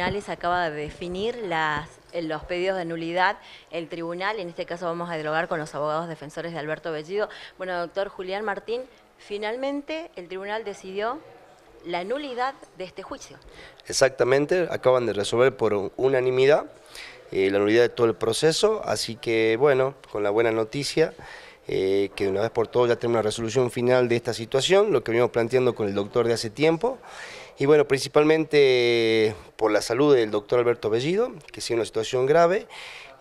Acaba de definir los pedidos de nulidad. El tribunal, en este caso vamos a dialogar con los abogados defensores de Alberto Bellido. Bueno, doctor Julián Martín, finalmente el tribunal decidió la nulidad de este juicio. Exactamente, acaban de resolver por unanimidad eh, la nulidad de todo el proceso, así que bueno, con la buena noticia, eh, que de una vez por todas ya tenemos una resolución final de esta situación, lo que venimos planteando con el doctor de hace tiempo, y bueno, principalmente por la salud del doctor Alberto Bellido, que sigue una situación grave,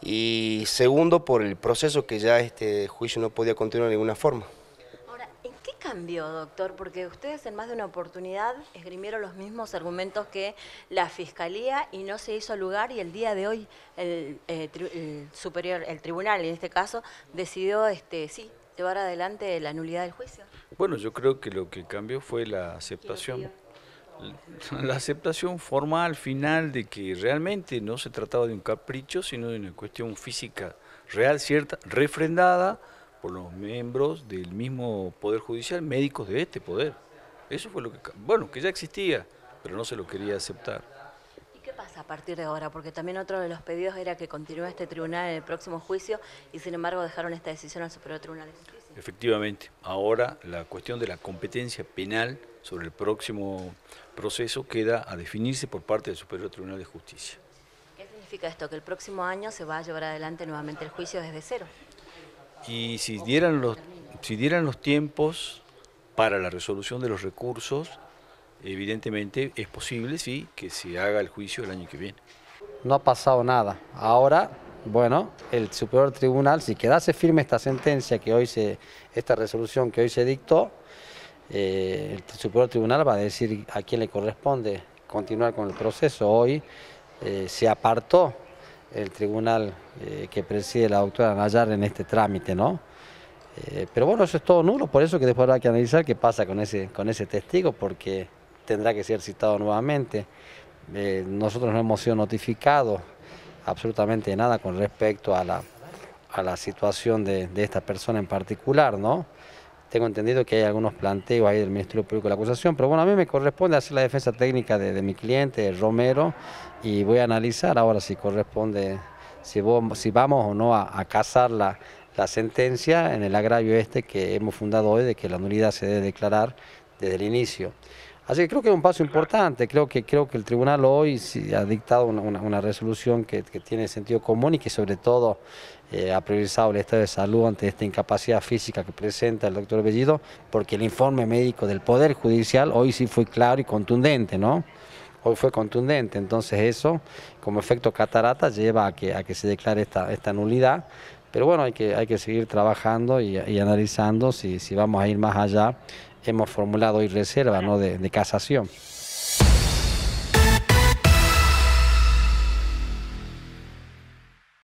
y segundo por el proceso que ya este juicio no podía continuar de ninguna forma. Ahora, ¿en qué cambió, doctor? Porque ustedes en más de una oportunidad esgrimieron los mismos argumentos que la Fiscalía y no se hizo lugar y el día de hoy el, eh, superior, el tribunal en este caso, decidió, este, sí, llevar adelante la nulidad del juicio. Bueno, yo creo que lo que cambió fue la aceptación la aceptación formal final de que realmente no se trataba de un capricho, sino de una cuestión física real, cierta, refrendada por los miembros del mismo Poder Judicial, médicos de este Poder. Eso fue lo que, bueno, que ya existía, pero no se lo quería aceptar. ¿Y qué pasa a partir de ahora? Porque también otro de los pedidos era que continúe este tribunal en el próximo juicio y sin embargo dejaron esta decisión al Superior Tribunal. Efectivamente, ahora la cuestión de la competencia penal sobre el próximo proceso queda a definirse por parte del Superior Tribunal de Justicia. ¿Qué significa esto? ¿Que el próximo año se va a llevar adelante nuevamente el juicio desde cero? Y si dieran los, si dieran los tiempos para la resolución de los recursos, evidentemente es posible, sí, que se haga el juicio el año que viene. No ha pasado nada. Ahora bueno, el Superior Tribunal, si quedase firme esta sentencia que hoy se, esta resolución que hoy se dictó, eh, el Superior Tribunal va a decir a quién le corresponde continuar con el proceso. Hoy eh, se apartó el tribunal eh, que preside la doctora Nayar en este trámite, ¿no? pero bueno, eso es todo nulo, por eso que después habrá que analizar qué pasa con ese, con ese testigo, porque tendrá que ser citado nuevamente. nosotros no hemos sido notificados absolutamente nada con respecto a la, a la situación de, esta persona en particular, ¿no? Tengo entendido que hay algunos planteos ahí del Ministerio Público de la acusación, pero bueno, a mí me corresponde hacer la defensa técnica de, mi cliente, Romero, y voy a analizar ahora si corresponde, si, si vamos o no a, a casar la, la sentencia en el agravio este que hemos fundado hoy de que la nulidad se debe declarar desde el inicio. Así que creo que es un paso importante, creo que, creo que el tribunal hoy ha dictado una, resolución que, tiene sentido común y que sobre todo eh, ha priorizado el estado de salud ante esta incapacidad física que presenta el doctor Bellido, porque el informe médico del Poder Judicial hoy sí fue claro y contundente, ¿no? Hoy fue contundente, entonces eso, como efecto catarata, lleva a que, a que se declare esta, esta nulidad, pero bueno, hay que, hay que seguir trabajando y, analizando si, si vamos a ir más allá hemos formulado hoy reserva ¿no? de, de casación.